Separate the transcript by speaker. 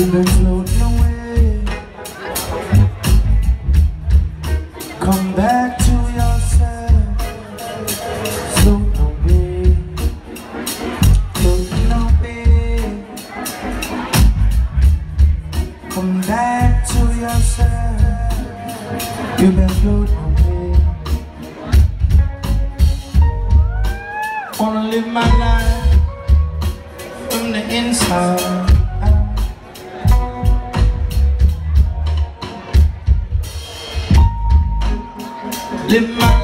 Speaker 1: You've been floating away. Come back to yourself. Float away. Floating away. Come back to yourself. You've been floating away. Wanna live my life from the inside. Live my